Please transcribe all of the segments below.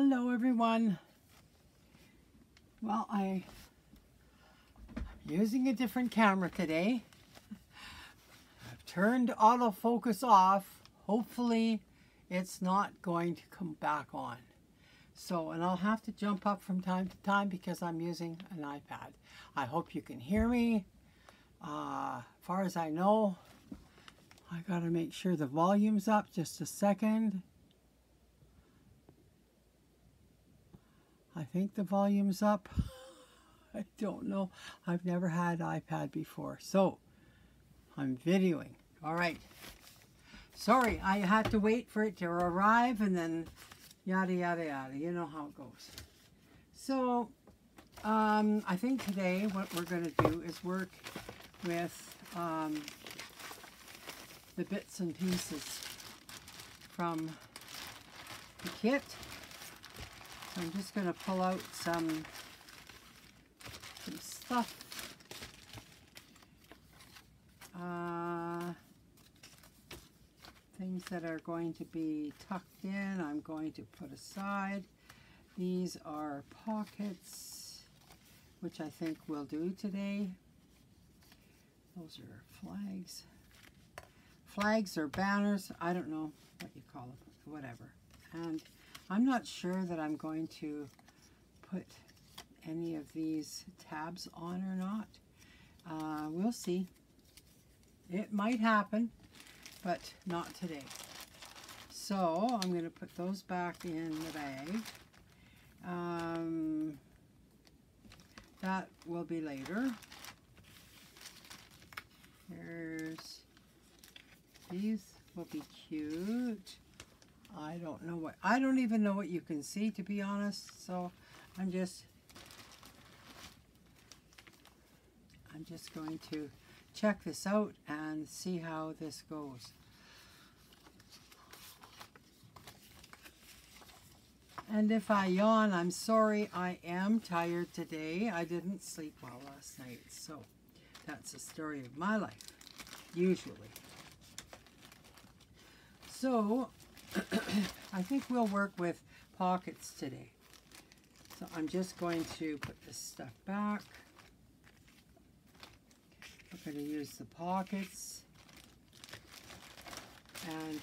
Hello everyone. Well, I, I'm using a different camera today. I've turned autofocus off. Hopefully it's not going to come back on. So, and I'll have to jump up from time to time because I'm using an iPad. I hope you can hear me. Uh, far as I know, I got to make sure the volume's up just a second. I think the volume's up. I don't know. I've never had iPad before. So, I'm videoing. All right. Sorry, I had to wait for it to arrive and then yada, yada, yada. You know how it goes. So, um, I think today what we're going to do is work with um, the bits and pieces from the kit. I'm just going to pull out some, some stuff. Uh, things that are going to be tucked in, I'm going to put aside. These are pockets, which I think we'll do today. Those are flags. Flags or banners, I don't know what you call them, whatever. And I'm not sure that I'm going to put any of these tabs on or not. Uh, we'll see. It might happen, but not today. So I'm going to put those back in the bag. Um, that will be later. Here's these will be cute. I don't know what, I don't even know what you can see to be honest. So I'm just, I'm just going to check this out and see how this goes. And if I yawn, I'm sorry. I am tired today. I didn't sleep well last night. So that's the story of my life, usually. So I think we'll work with pockets today. So I'm just going to put this stuff back. I'm going to use the pockets. And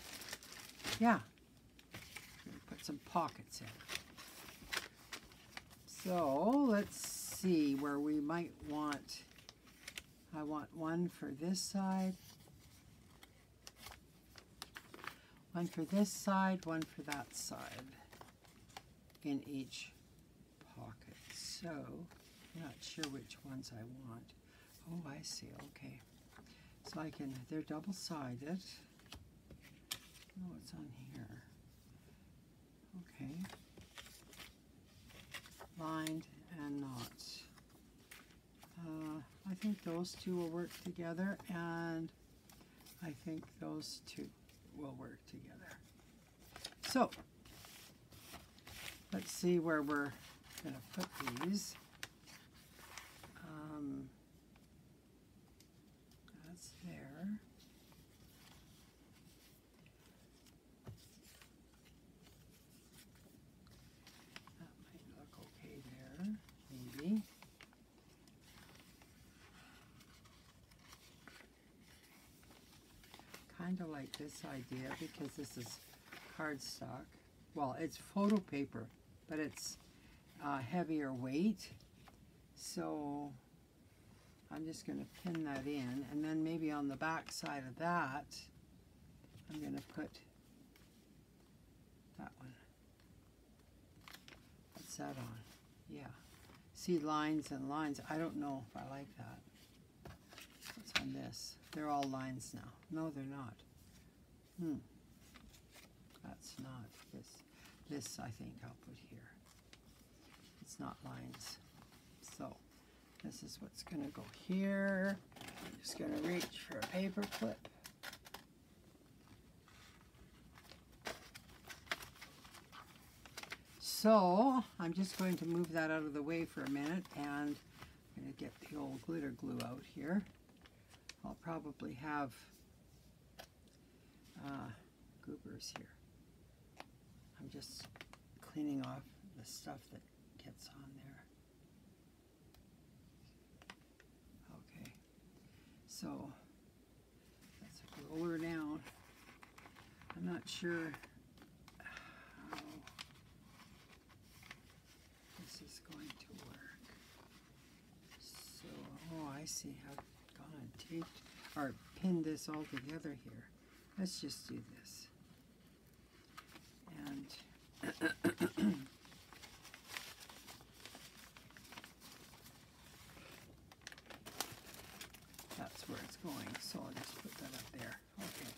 yeah, put some pockets in. So let's see where we might want, I want one for this side One for this side, one for that side in each pocket. So, I'm not sure which ones I want. Oh, I see, okay. So I can, they're double-sided. Oh, on here. Okay. Lined and not. Uh, I think those two will work together, and I think those two will work together. So, let's see where we're going to put these. Um, that's there. That might look okay there, maybe. kind of like this idea because this is cardstock. Well, it's photo paper, but it's uh, heavier weight. So I'm just going to pin that in. And then maybe on the back side of that, I'm going to put that one. What's that on? Yeah. See lines and lines. I don't know if I like that. What's on this? They're all lines now. No, they're not. Hmm. That's not this. This, I think, I'll put here. It's not lines. So, this is what's going to go here. I'm just going to reach for a paper clip. So, I'm just going to move that out of the way for a minute and I'm going to get the old glitter glue out here. I'll probably have uh, goobers here. I'm just cleaning off the stuff that gets on there. Okay, so that's a roller down. I'm not sure how this is going to work. So, oh, I see how I've gone and taped or pinned this all together here. Let's just do this. And that's where it's going. So I'll just put that up there. Okay.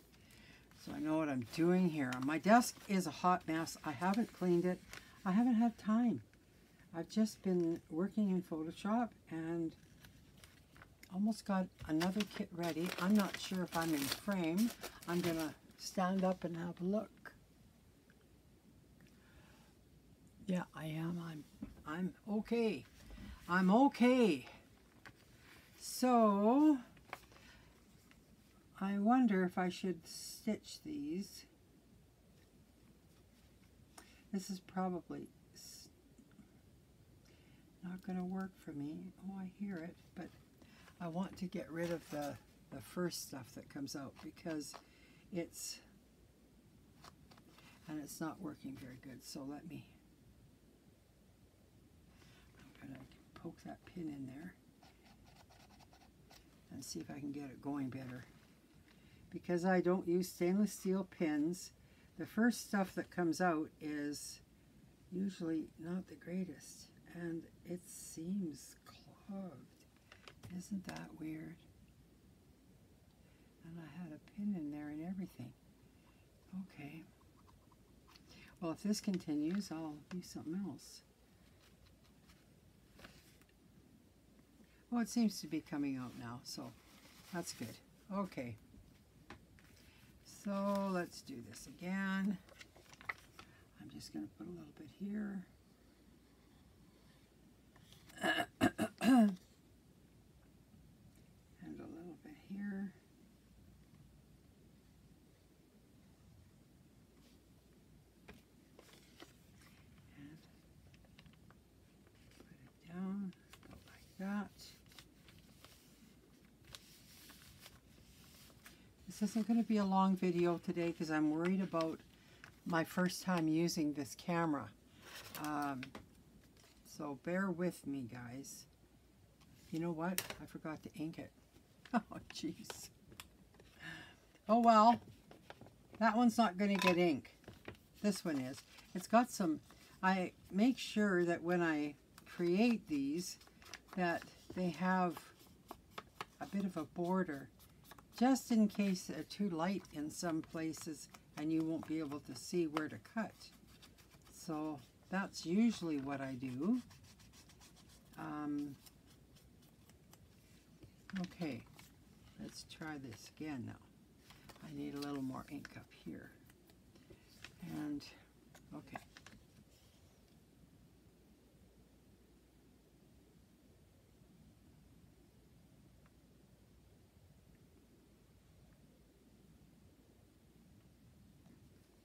So I know what I'm doing here. My desk is a hot mess. I haven't cleaned it. I haven't had time. I've just been working in Photoshop and almost got another kit ready. I'm not sure if I'm in frame. I'm going to stand up and have a look. Yeah, I am. I'm I'm okay. I'm okay. So I wonder if I should stitch these. This is probably not going to work for me. Oh, I hear it, but I want to get rid of the, the first stuff that comes out because it's, and it's not working very good. So let me, I'm to poke that pin in there and see if I can get it going better. Because I don't use stainless steel pins, the first stuff that comes out is usually not the greatest. And it seems clogged. Isn't that weird? And I had a pin in there and everything. Okay. Well, if this continues, I'll do something else. Well, it seems to be coming out now, so that's good. Okay. So let's do this again. I'm just going to put a little bit here. here. And put it down, like that. This isn't going to be a long video today because I'm worried about my first time using this camera. Um, so bear with me, guys. You know what? I forgot to ink it. Oh, jeez. Oh, well. That one's not going to get ink. This one is. It's got some... I make sure that when I create these, that they have a bit of a border, just in case they're too light in some places and you won't be able to see where to cut. So that's usually what I do. Um, okay. Let's try this again now. I need a little more ink up here. And, okay.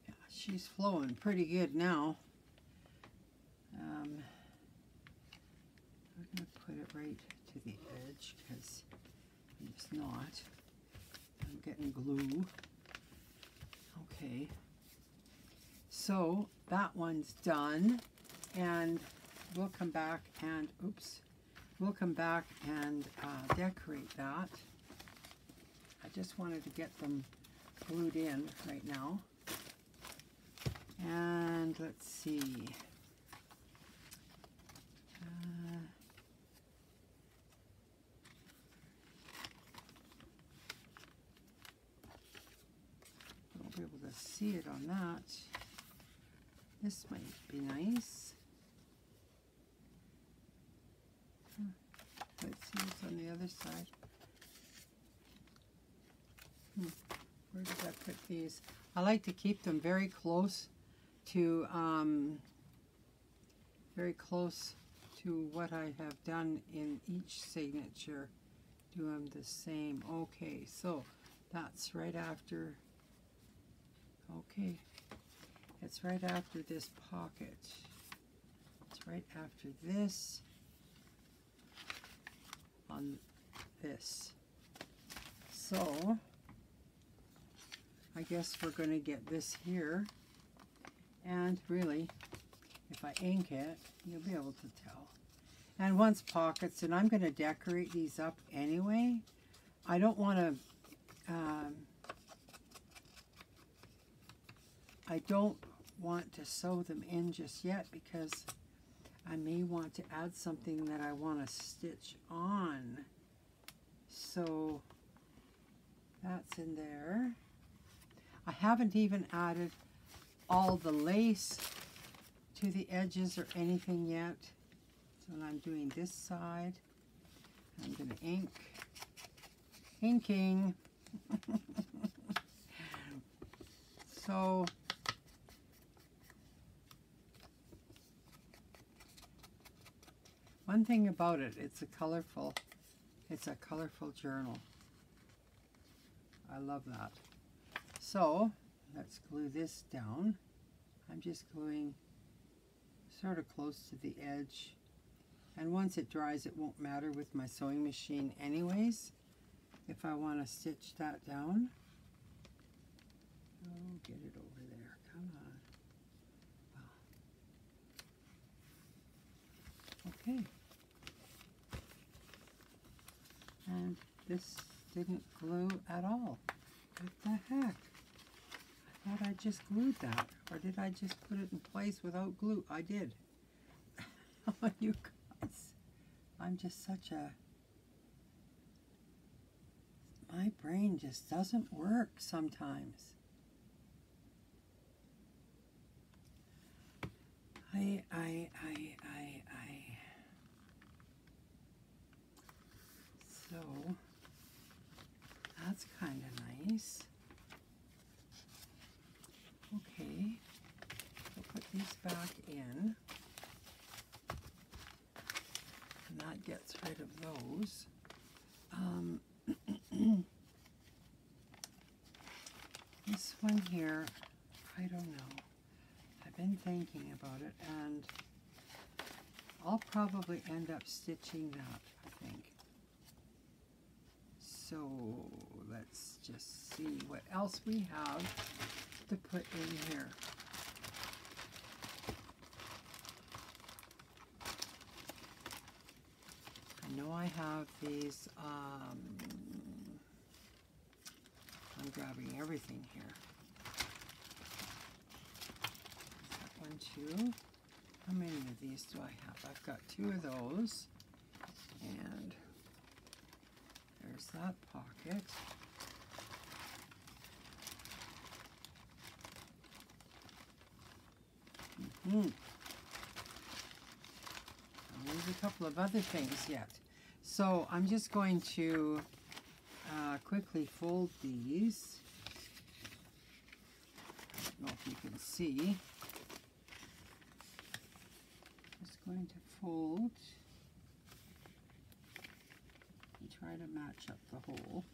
Yeah, she's flowing pretty good now. I'm going to put it right to the edge because it's not. I'm getting glue. Okay. So that one's done. And we'll come back and, oops, we'll come back and uh, decorate that. I just wanted to get them glued in right now. And let's see. Don't be able to see it on that. This might be nice. Let's see what's on the other side. Hmm. Where did I put these? I like to keep them very close to um, very close to what I have done in each signature. Do them the same. Okay, so that's right after Okay. It's right after this pocket. It's right after this on this. So, I guess we're going to get this here. And really, if I ink it, you'll be able to tell. And once pockets, and I'm going to decorate these up anyway. I don't want to, um, I don't want to sew them in just yet because I may want to add something that I want to stitch on. So that's in there. I haven't even added all the lace to the edges or anything yet. So I'm doing this side. I'm going to ink. Inking. so one thing about it, it's a colorful, it's a colorful journal. I love that. So let's glue this down. I'm just gluing sort of close to the edge. And once it dries, it won't matter with my sewing machine anyways. If I want to stitch that down. Oh, get it over there. Come on. Okay. And this didn't glue at all. What the heck? Thought I just glued that. Or did I just put it in place without glue? I did. you guys. I'm just such a... My brain just doesn't work sometimes. I, I, I, I, I... So, that's kind of nice. Okay, we'll put these back in. And gets rid of those. Um, this one here, I don't know. I've been thinking about it and I'll probably end up stitching that, I think. So let's just see what else we have to put in here. I have these, um, I'm grabbing everything here. That one too. How many of these do I have? I've got two of those. And there's that pocket. Mm -hmm. There's a couple of other things yet. So I'm just going to uh, quickly fold these. I don't know if you can see. Just going to fold and try to match up the hole.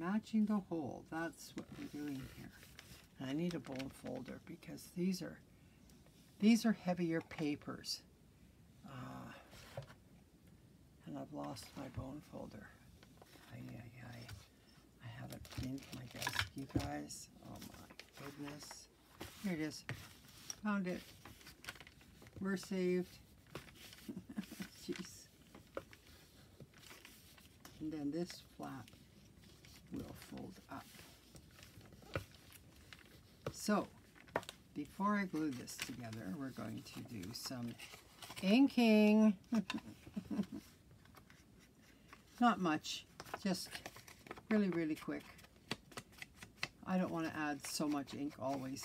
matching the hole. That's what we're doing here. I need a bone folder because these are these are heavier papers. Uh, and I've lost my bone folder. Ay, ay, ay. I have it pinned to my desk, you guys. Oh my goodness. Here it is. Found it. We're saved. Jeez. And then this flap will fold up. So, before I glue this together, we're going to do some inking. Not much, just really, really quick. I don't want to add so much ink always.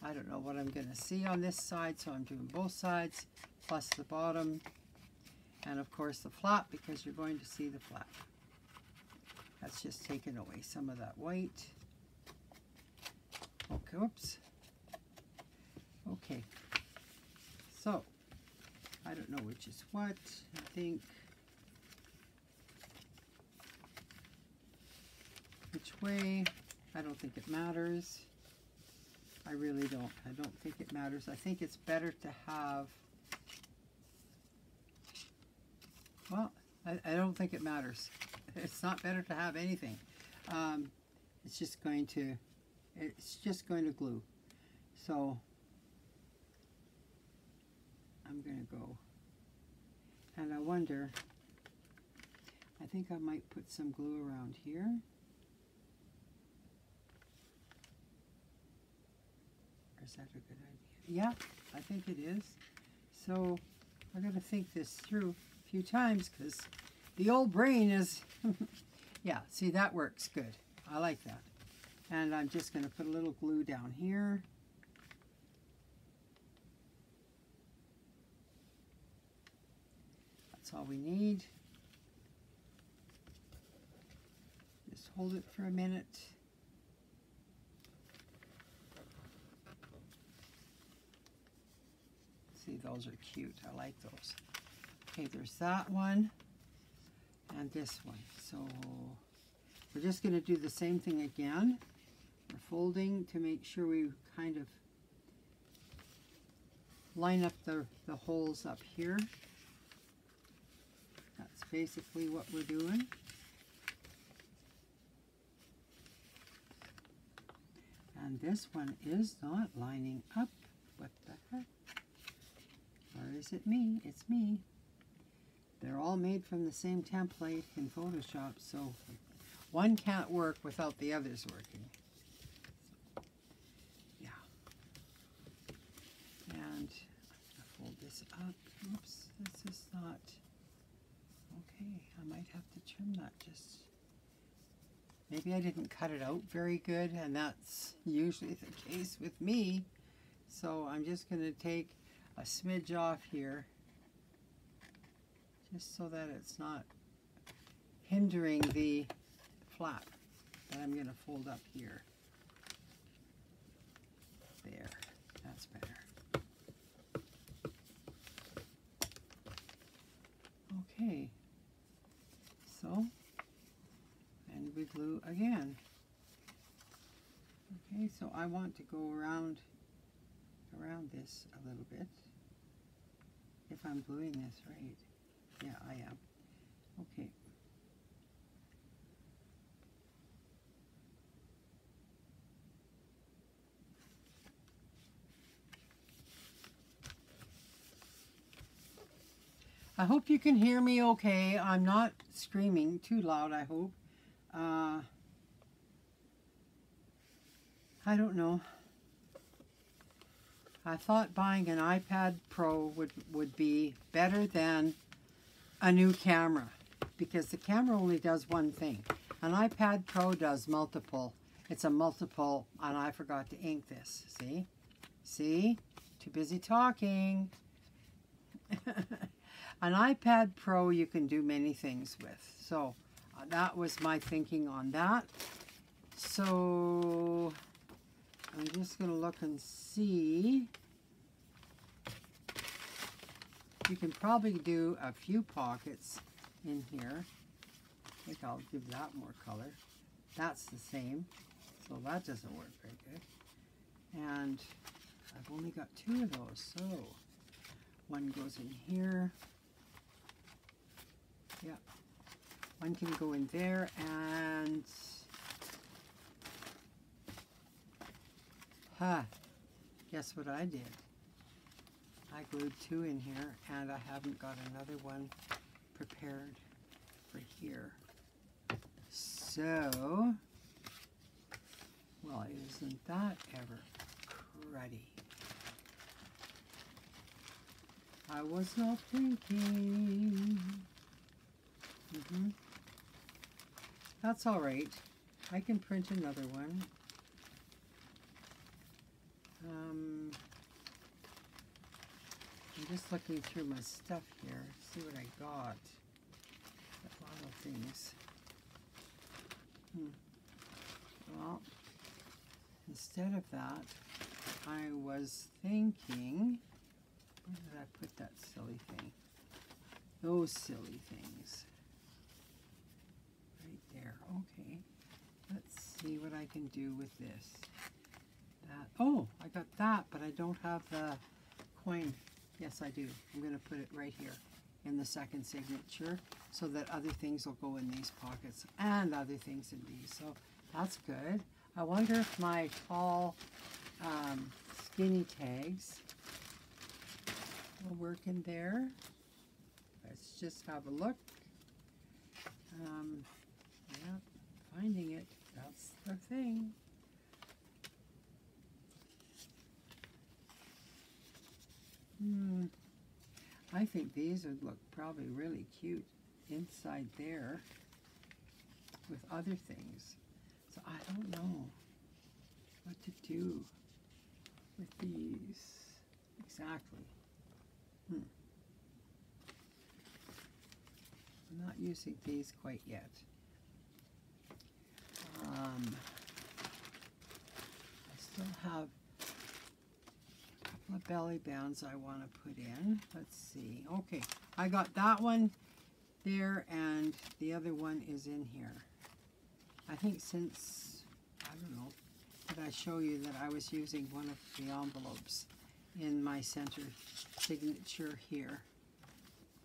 I don't know what I'm going to see on this side, so I'm doing both sides, plus the bottom, and of course the flap because you're going to see the flap. That's just taking away some of that white. Okay, oops. Okay, so I don't know which is what. I think which way. I don't think it matters. I really don't. I don't think it matters. I think it's better to have, well, I, I don't think it matters. It's not better to have anything. Um, it's just going to, it's just going to glue. So I'm going to go, and I wonder, I think I might put some glue around here. Is that a good idea? Yeah, I think it is. So I got to think this through a few times because the old brain is, yeah, see that works good. I like that. And I'm just going to put a little glue down here. That's all we need. Just hold it for a minute. See, those are cute. I like those. Okay, there's that one and this one. So we're just going to do the same thing again. We're folding to make sure we kind of line up the, the holes up here. That's basically what we're doing. And this one is not lining up. What the heck? Or is it me? It's me. They're all made from the same template in Photoshop, so one can't work without the others working. Yeah. And fold this up. Oops, this is not, okay, I might have to trim that just, maybe I didn't cut it out very good, and that's usually the case with me. So I'm just gonna take a smidge off here just so that it's not hindering the flap that I'm going to fold up here. There, that's better. Okay, so, and we glue again. Okay, so I want to go around around this a little bit if I'm gluing this right. Yeah, I am. Okay. I hope you can hear me okay. I'm not screaming too loud, I hope. Uh, I don't know. I thought buying an iPad Pro would, would be better than a new camera because the camera only does one thing. An iPad Pro does multiple. It's a multiple, and I forgot to ink this. See? See? Too busy talking. An iPad Pro you can do many things with. So uh, that was my thinking on that. So I'm just going to look and see. You can probably do a few pockets in here. I think I'll give that more color. That's the same, so that doesn't work very good. And I've only got two of those, so one goes in here. Yeah, one can go in there and huh, guess what I did? I glued two in here and I haven't got another one prepared for here. So, well, isn't that ever cruddy? I was not thinking. Mm -hmm. That's all right. I can print another one. Um, I'm just looking through my stuff here, see what I got. A lot of things. Hmm. Well, instead of that, I was thinking Where did I put that silly thing? Those silly things. Right there. Okay. Let's see what I can do with this. That. Oh, I got that, but I don't have the coin. Yes, I do. I'm going to put it right here in the second signature so that other things will go in these pockets and other things in these. So that's good. I wonder if my tall um, skinny tags will work in there. Let's just have a look. Um, yeah, finding it. That's the thing. Hmm. I think these would look probably really cute inside there with other things. So I don't know what to do with these exactly. Hmm. I'm not using these quite yet. Um, I still have of belly bands I want to put in. Let's see. Okay, I got that one there and the other one is in here. I think since, I don't know, did I show you that I was using one of the envelopes in my center signature here,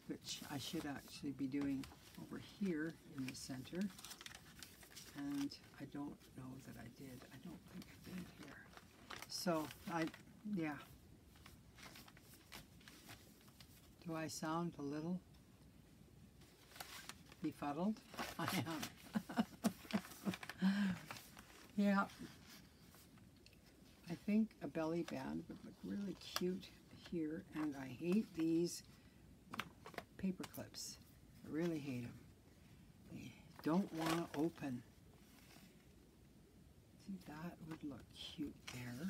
which I should actually be doing over here in the center. And I don't know that I did. I don't think I did here. So, I, yeah. Do I sound a little befuddled? I am. yeah. I think a belly band would look really cute here, and I hate these paper clips. I really hate them. They don't want to open. See, that would look cute there.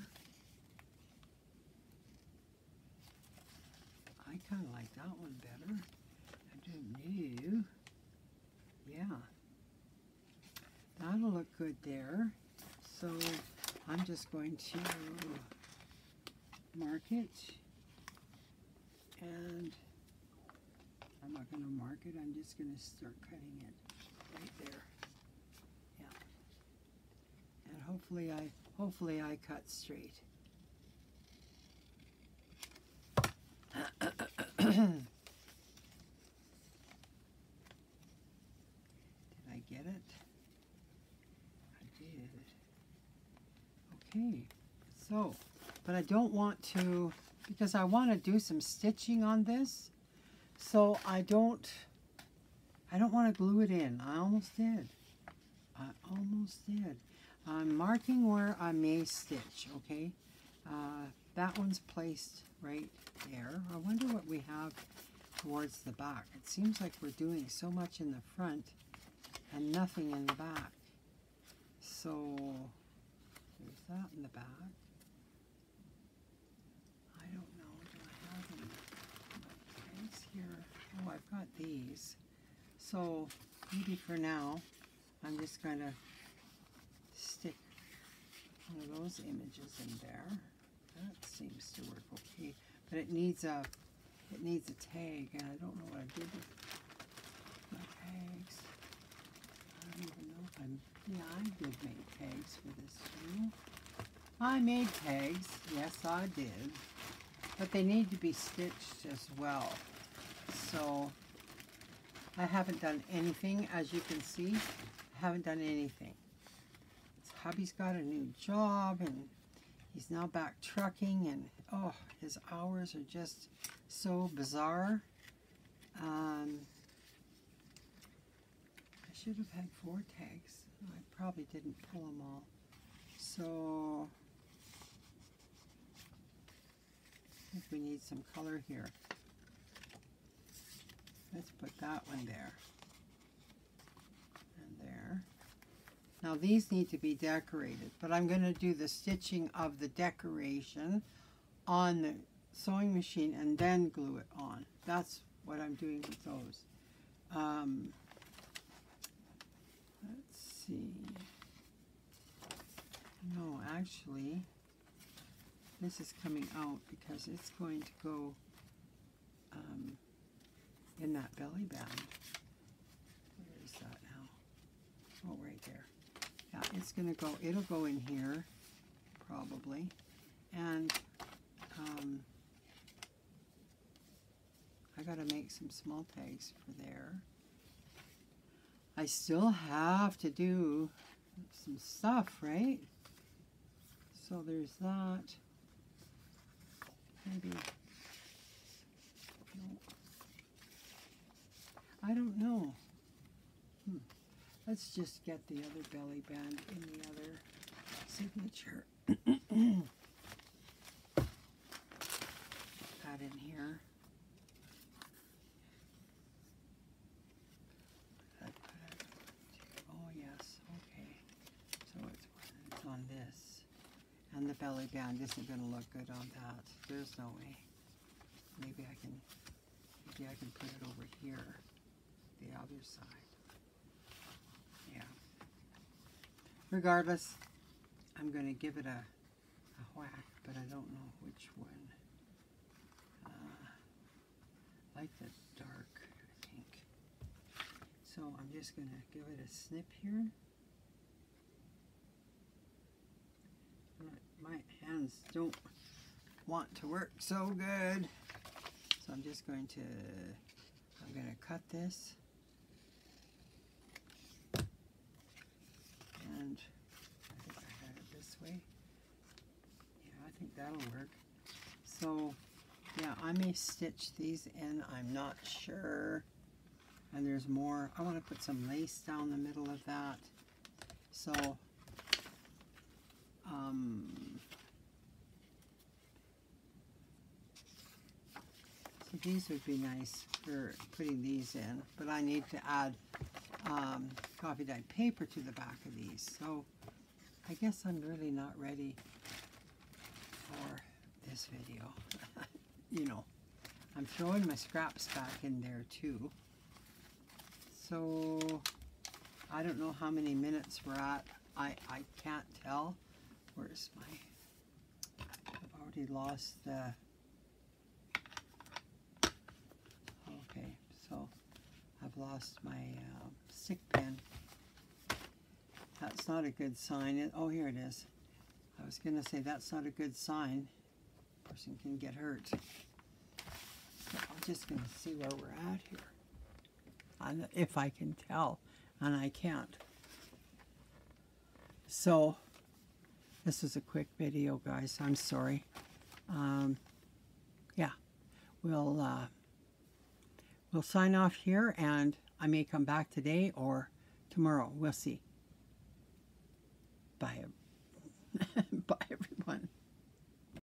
I kind of like that one better. I do know. Yeah. That'll look good there. So I'm just going to mark it. And I'm not going to mark it. I'm just going to start cutting it right there. Yeah. And hopefully I hopefully I cut straight. Did I get it? I did. Okay, so, but I don't want to, because I want to do some stitching on this, so I don't, I don't want to glue it in. I almost did. I almost did. I'm marking where I may stitch, okay? Uh, that one's placed right there. I wonder what we have towards the back. It seems like we're doing so much in the front and nothing in the back. So there's that in the back. I don't know. Do I have any here? Oh, I've got these. So maybe for now, I'm just going to stick one of those images in there. That seems to work okay, but it needs a it needs a tag, and I don't know what I did with my tags. I don't even know if I'm. Yeah, I did make tags for this too. I made tags, yes, I did, but they need to be stitched as well. So I haven't done anything, as you can see. I haven't done anything. Hubby's got a new job and he's now back trucking and oh his hours are just so bizarre. Um, I should have had four tags. I probably didn't pull them all. So I think we need some color here. Let's put that one there and there now these need to be decorated, but I'm going to do the stitching of the decoration on the sewing machine and then glue it on. That's what I'm doing with those. Um, let's see. No, actually, this is coming out because it's going to go in that belly band. Where is that now? Oh, right there. It's gonna go, it'll go in here, probably. And, um, I gotta make some small tags for there. I still have to do some stuff, right? So there's that. Maybe. I don't know. Let's just get the other belly band in the other signature. that in here. Put Oh yes, okay. So it's, it's on this. And the belly band isn't gonna look good on that. There's no way. Maybe I can, maybe I can put it over here, the other side. Yeah. Regardless, I'm gonna give it a, a whack, but I don't know which one. Uh, like the dark, I think. So I'm just gonna give it a snip here. My- hands don't want to work so good. So I'm just going to, I'm gonna cut this. And I think I had it this way. Yeah, I think that'll work. So, yeah, I may stitch these in, I'm not sure. And there's more, I wanna put some lace down the middle of that. So, um, so these would be nice for putting these in, but I need to add um, coffee dyed paper to the back of these. So I guess I'm really not ready for this video. you know, I'm throwing my scraps back in there too. So I don't know how many minutes we're at. I, I can't tell. Where's my, I've already lost the, okay, so I've lost my uh, stick pen. That's not a good sign. It, oh, here it is. I was going to say that's not a good sign. Person can get hurt. So I'm just going to see where we're at here. If I can tell, and I can't. So, this is a quick video, guys. I'm sorry. Um, yeah, we'll uh, We'll sign off here and I may come back today or tomorrow. We'll see. Bye.